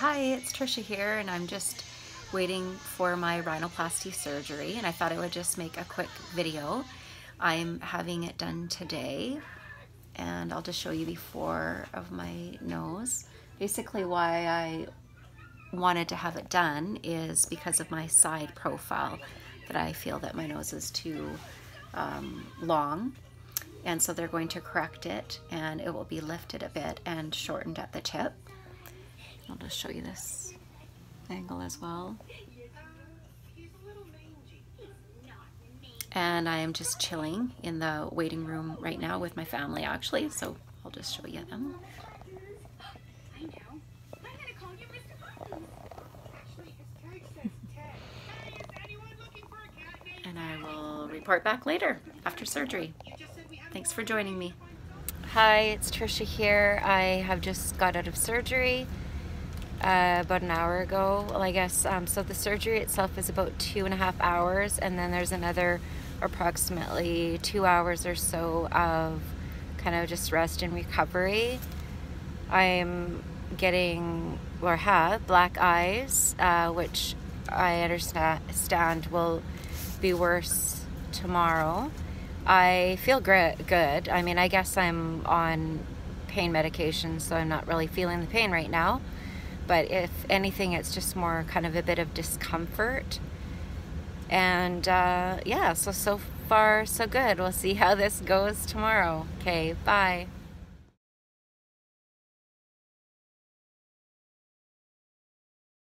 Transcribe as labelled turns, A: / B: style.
A: Hi, it's Tricia here and I'm just waiting for my rhinoplasty surgery and I thought I would just make a quick video. I'm having it done today and I'll just show you before of my nose. Basically why I wanted to have it done is because of my side profile that I feel that my nose is too um, long and so they're going to correct it and it will be lifted a bit and shortened at the tip. I'll just show you this angle as well. And I am just chilling in the waiting room right now with my family actually, so I'll just show you them. and I will report back later after surgery. Thanks for joining me. Hi, it's Tricia here. I have just got out of surgery uh, about an hour ago. I guess, um, so the surgery itself is about two and a half hours and then there's another approximately two hours or so of kind of just rest and recovery. I'm getting, or have, black eyes, uh, which I understand will be worse tomorrow. I feel good. I mean, I guess I'm on pain medication, so I'm not really feeling the pain right now. But if anything, it's just more kind of a bit of discomfort. And uh, yeah, so, so far, so good. We'll see how this goes tomorrow. Okay, bye.